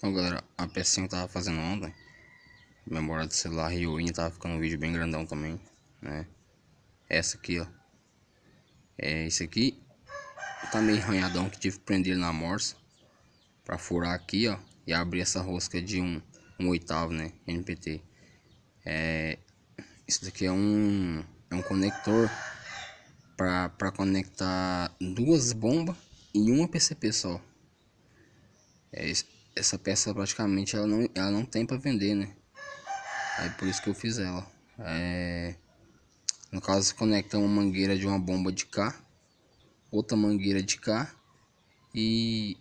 Então galera, a pecinha que eu tava fazendo ontem Memória do celular Rioinha tava ficando um vídeo bem grandão também né? Essa aqui ó. É esse aqui Tá meio arranhadão que tive que prender ele na morsa Pra furar aqui ó E abrir essa rosca de um, um oitavo né NPT É Isso daqui é um É um conector pra conectar duas bombas e uma PCP só. É, essa peça praticamente ela não, ela não tem para vender, né? Aí por isso que eu fiz ela. É, no caso, conecta uma mangueira de uma bomba de cá, outra mangueira de cá e,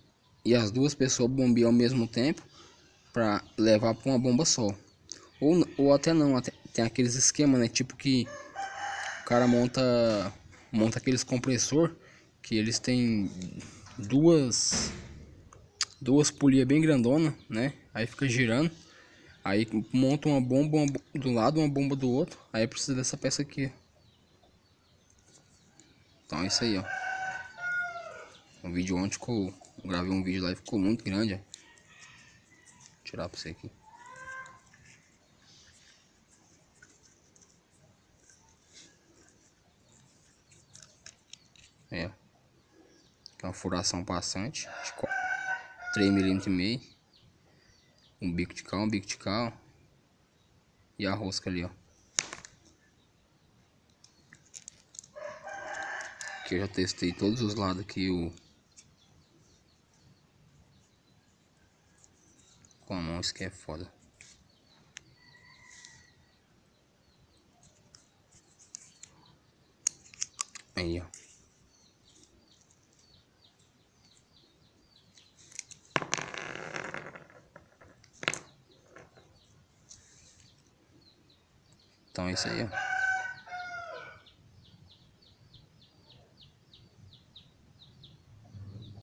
e as duas pessoas bombeiam ao mesmo tempo para levar para uma bomba só. Ou, ou até não, até, tem aqueles esquemas, né? Tipo que o cara monta monta aqueles compressor que eles têm duas duas polias bem grandona, né? Aí fica girando. Aí monta uma bomba uma, do lado, uma bomba do outro. Aí precisa dessa peça aqui. Então é isso aí, ó. O vídeo ontem ficou. Eu gravei um vídeo lá e ficou muito grande, ó. Vou tirar pra você aqui. É. Aqui é uma furação passante. De 3 milímetros e meio um bico de cal, um bico de cal e a rosca ali, ó. Aqui eu já testei todos os lados aqui o com a mão, isso que é foda. Aí, ó. Então é isso aí, ó.